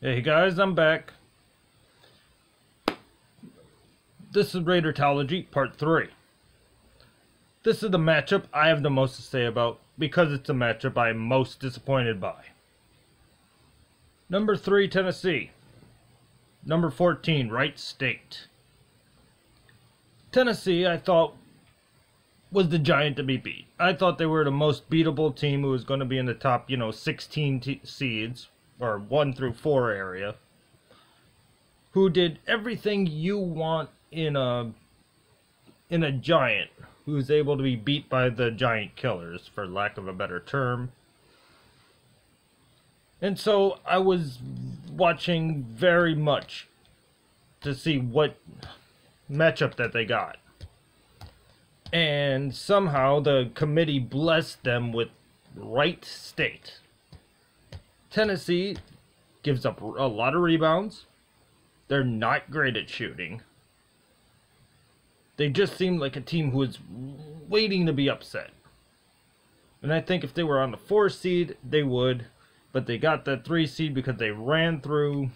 Hey guys, I'm back. This is RayderTology Part 3. This is the matchup I have the most to say about because it's the matchup I'm most disappointed by. Number 3, Tennessee. Number 14, Wright State. Tennessee, I thought, was the giant to be beat. I thought they were the most beatable team who was going to be in the top, you know, 16 seeds, or 1 through 4 area, who did everything you want in a in a giant who's able to be beat by the giant killers for lack of a better term. And so i was watching very much to see what matchup that they got. And somehow the committee blessed them with Wright State tennessee gives up a lot of rebounds they're not great at shooting they just seem like a team who is waiting to be upset. And I think if they were on the four seed, they would. But they got that three seed because they ran through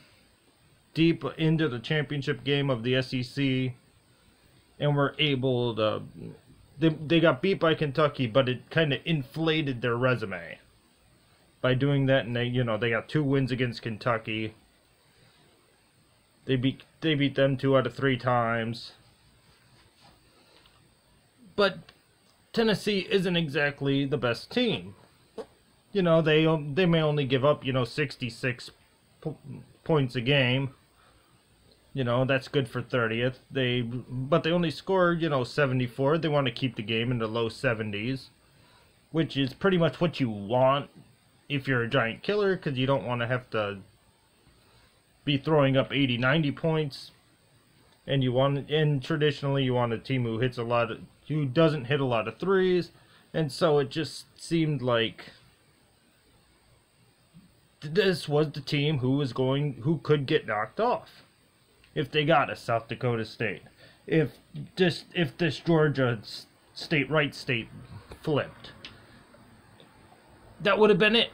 deep into the championship game of the SEC and were able to. They, they got beat by Kentucky, but it kind of inflated their resume by doing that. And they, you know, they got two wins against Kentucky. They beat they beat them two out of three times but Tennessee isn't exactly the best team. You know, they um, they may only give up, you know, 66 po points a game. You know, that's good for 30th. They but they only score, you know, 74. They want to keep the game in the low 70s, which is pretty much what you want if you're a giant killer cuz you don't want to have to be throwing up 80, 90 points. And you want and traditionally you want a team who hits a lot of who doesn't hit a lot of threes. And so it just seemed like this was the team who was going who could get knocked off if they got a South Dakota State. If this if this Georgia state Wright State flipped. That would have been it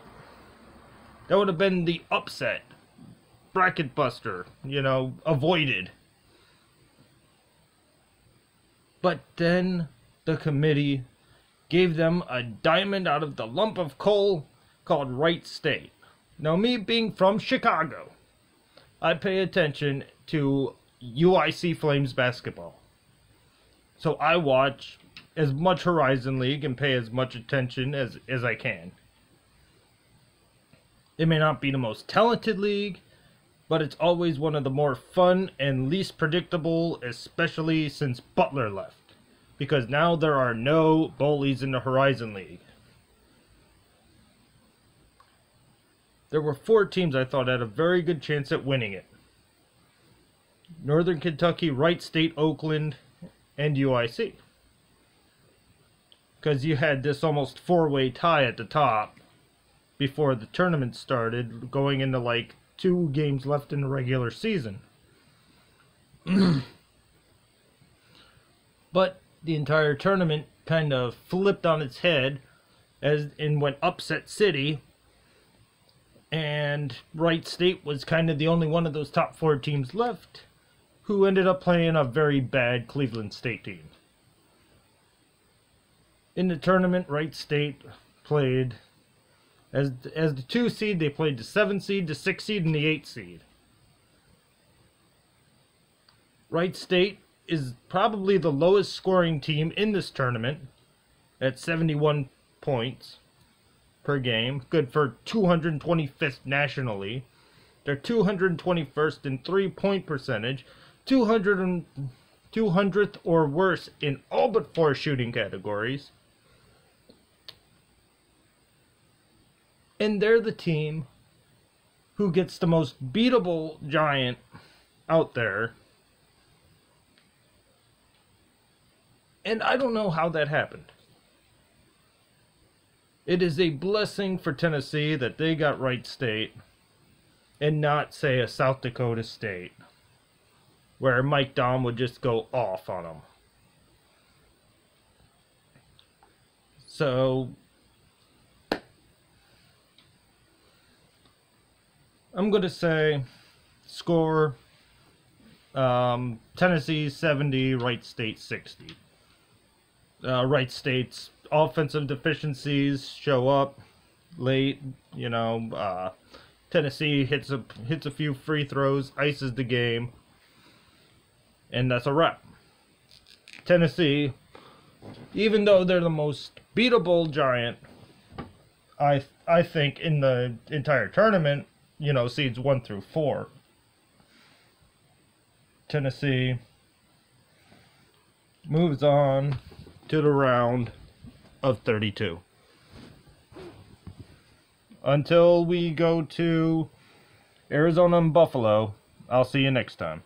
that would have been the upset bracket buster you know avoided but then the committee gave them a diamond out of the lump of coal called Wright State. Now, me being from Chicago, I pay attention to UIC Flames basketball. So I watch as much Horizon League and pay as much attention as, as I can. It may not be the most talented league, but it's always one of the more fun and least predictable, especially since Butler left. Because now there are no bullies in the Horizon League. There were four teams I thought had a very good chance at winning it. Northern Kentucky, Wright State, Oakland, and UIC. Because you had this almost four-way tie at the top before the tournament started, going into like two games left in the regular season. but the entire tournament kind of flipped on its head as and went upset city and Wright State was kind of the only one of those top four teams left who ended up playing a very bad Cleveland State team. In the tournament, Wright State played as as the two seed, they played the seven seed, the six seed, and the eight seed. Wright State is probably the lowest scoring team in this tournament at 71 points per game. Good for 225th nationally. They're 221st in three point percentage, 200 200th or worse in all but four shooting categories. And they're the team who gets the most beatable giant out there. And I don't know how that happened. It is a blessing for Tennessee that they got Wright State and not, say, a South Dakota State where Mike Daum would just go off on them. So I'm going to say score um, Tennessee 70, Wright State 60. Uh, Wright State's offensive deficiencies show up late. You know, uh, Tennessee hits a hits a few free throws, ices the game, and that's a wrap. Tennessee, even though they're the most beatable giant, I I think in the entire tournament, you know, seeds one through four. Tennessee moves on to the round of 32. Until we go to Arizona and Buffalo, I'll see you next time.